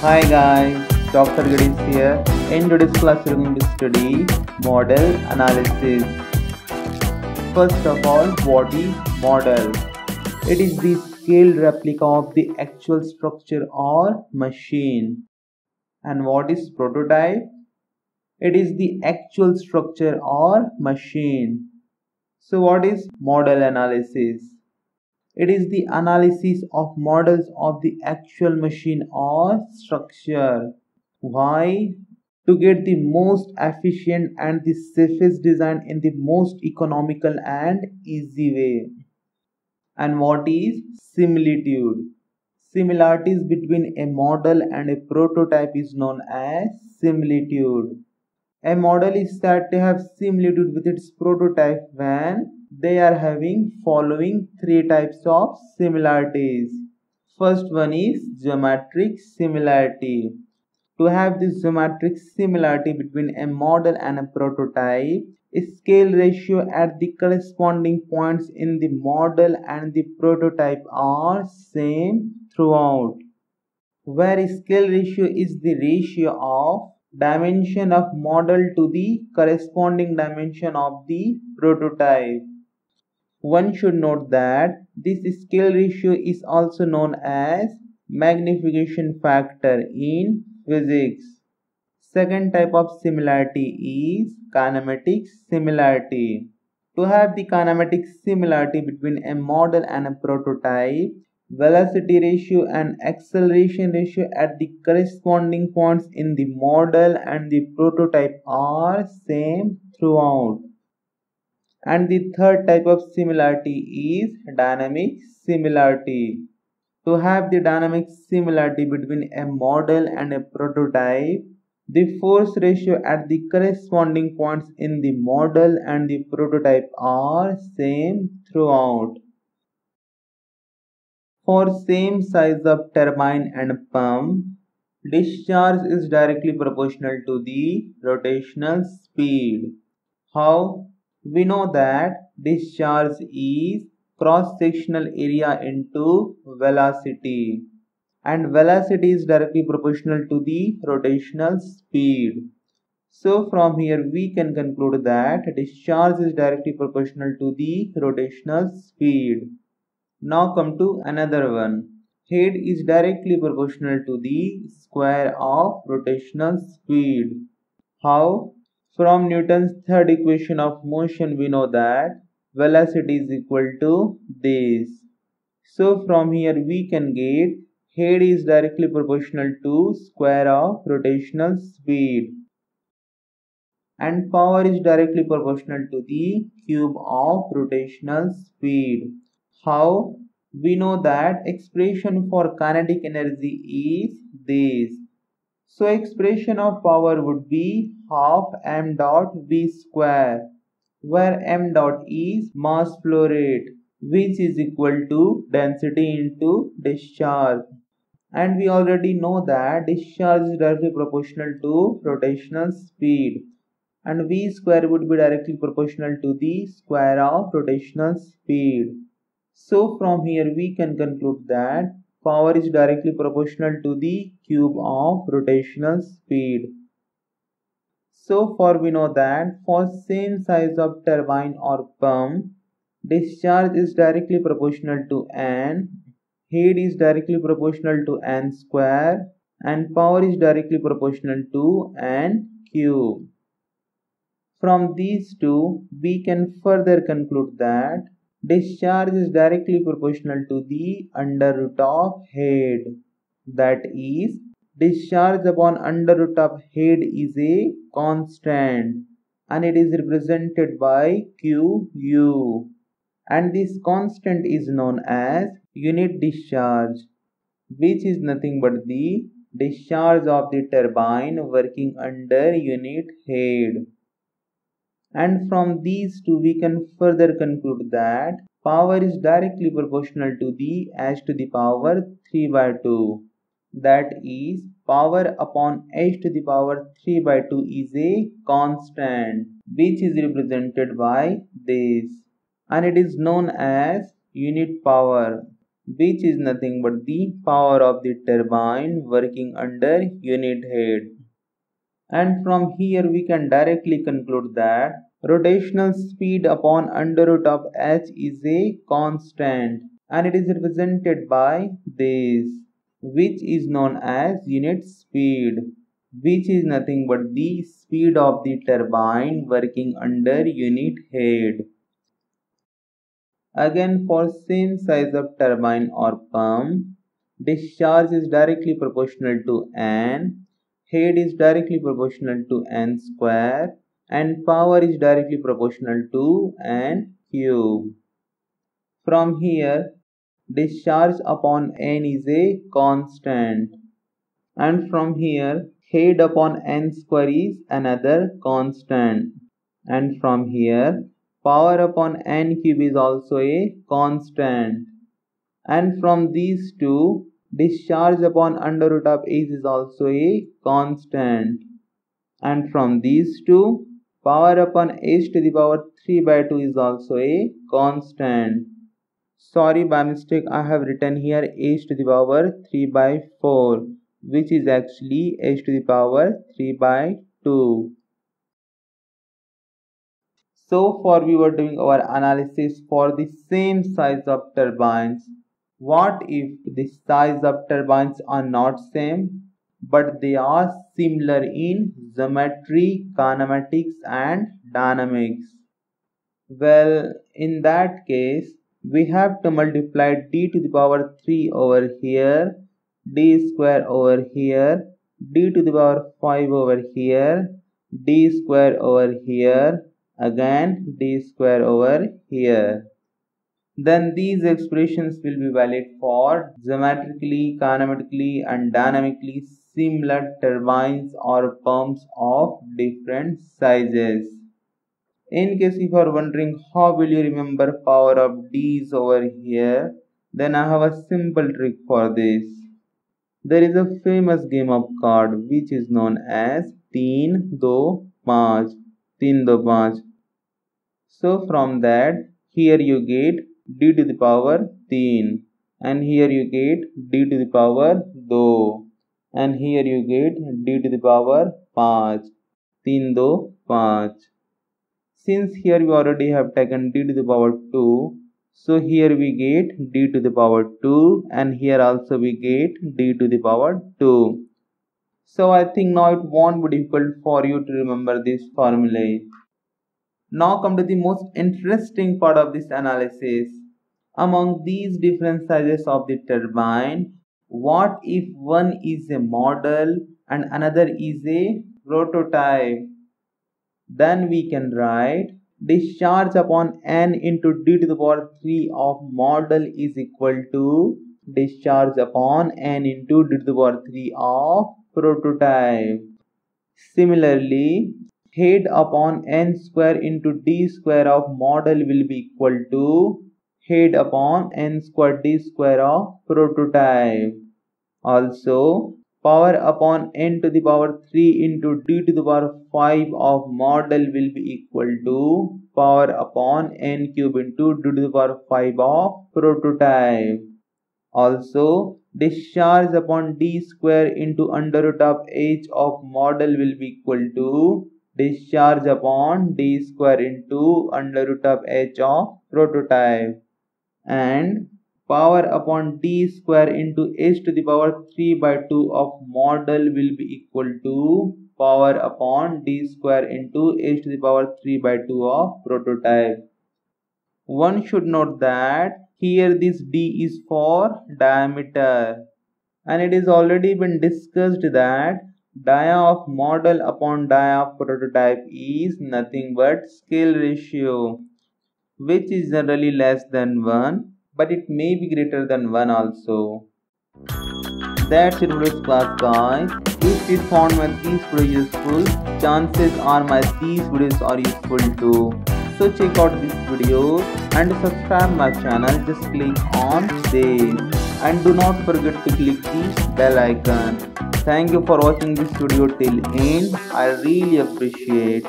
Hi guys, Dr. GATE's here. In today's class we are going to study model analysis. First of all, is model? It is the scaled replica of the actual structure or machine. And what is prototype? It is the actual structure or machine. So what is model analysis? It is the analysis of models of the actual machine or structure. Why? To get the most efficient and the safest design in the most economical and easy way. And what is similitude? Similarities between a model and a prototype is known as similitude. A model is said to have similitude with its prototype when they are having following three types of similarities. First one is geometric similarity. To have this geometric similarity between a model and a prototype, a scale ratio at the corresponding points in the model and the prototype are same throughout. Where scale ratio is the ratio of dimension of model to the corresponding dimension of the prototype. One should note that this scale ratio is also known as magnification factor in physics. Second type of similarity is kinematic similarity. To have the kinematic similarity between a model and a prototype, velocity ratio and acceleration ratio at the corresponding points in the model and the prototype are same throughout. And the third type of similarity is dynamic similarity. To have the dynamic similarity between a model and a prototype, the force ratio at the corresponding points in the model and the prototype are same throughout. For same size of turbine and pump, discharge is directly proportional to the rotational speed. How? We know that discharge is cross-sectional area into velocity and velocity is directly proportional to the rotational speed. So from here we can conclude that discharge is directly proportional to the rotational speed. Now come to another one. Head is directly proportional to the square of rotational speed. How? From Newton's third equation of motion, we know that velocity is equal to this. So from here we can get head is directly proportional to square of rotational speed and power is directly proportional to the cube of rotational speed. How? We know that expression for kinetic energy is this. So expression of power would be half m dot v square where m dot is mass flow rate which is equal to density into discharge and we already know that discharge is directly proportional to rotational speed and v square would be directly proportional to the square of rotational speed. So from here we can conclude that power is directly proportional to the cube of rotational speed. So far we know that for same size of turbine or pump, discharge is directly proportional to N, head is directly proportional to N square and power is directly proportional to N cube. From these two, we can further conclude that Discharge is directly proportional to the under root of head. That is, discharge upon under root of head is a constant and it is represented by QU. And this constant is known as unit discharge, which is nothing but the discharge of the turbine working under unit head and from these two we can further conclude that power is directly proportional to the h to the power 3 by 2 that is power upon h to the power 3 by 2 is a constant which is represented by this and it is known as unit power which is nothing but the power of the turbine working under unit head. And from here we can directly conclude that rotational speed upon under root of h is a constant and it is represented by this which is known as unit speed which is nothing but the speed of the turbine working under unit head. Again for same size of turbine or pump, discharge is directly proportional to N, head is directly proportional to N square and power is directly proportional to N cube. From here, discharge upon N is a constant. And from here head upon n square is another constant. And from here power upon n cube is also a constant. And from these two discharge upon under root of h is also a constant and from these two power upon h to the power 3 by 2 is also a constant sorry by mistake i have written here h to the power 3 by 4 which is actually h to the power 3 by 2. So far we were doing our analysis for the same size of turbines. What if the size of turbines are not same but they are similar in geometry, kinematics and dynamics? Well, in that case, we have to multiply d to the power 3 over here d square over here d to the power 5 over here d square over here again d square over here then these expressions will be valid for geometrically kinematically and dynamically similar turbines or pumps of different sizes in case if you are wondering how will you remember power of d's over here then i have a simple trick for this there is a famous game of card which is known as Teen Do Panch. Teen Do Panch. So from that, here you get d to the power teen, and here you get d to the power 2 and here you get d to the power panch. Teen Do Panch. Since here you already have taken d to the power 2, so here we get d to the power 2 and here also we get d to the power 2. So I think now it won't be difficult for you to remember this formulae. Now come to the most interesting part of this analysis. Among these different sizes of the turbine, what if one is a model and another is a prototype? Then we can write discharge upon n into d to the power 3 of model is equal to discharge upon n into d to the power 3 of prototype. Similarly, head upon n square into d square of model will be equal to head upon n square d square of prototype. Also, power upon n to the power 3 into d to the power 5 of model will be equal to power upon n cube into d to the power 5 of prototype. Also, discharge upon d square into under root of h of model will be equal to discharge upon d square into under root of h of prototype. And power upon d square into h to the power 3 by 2 of model will be equal to power upon d square into h to the power 3 by 2 of prototype. One should note that here this d is for diameter and it is already been discussed that dia of model upon dia of prototype is nothing but scale ratio which is generally less than 1 but it may be greater than 1 also. That's it for this class guys. If you found my these videos useful, chances are my these videos are useful too. So check out this video and subscribe my channel just click on this and do not forget to click the bell icon. Thank you for watching this video till end. I really appreciate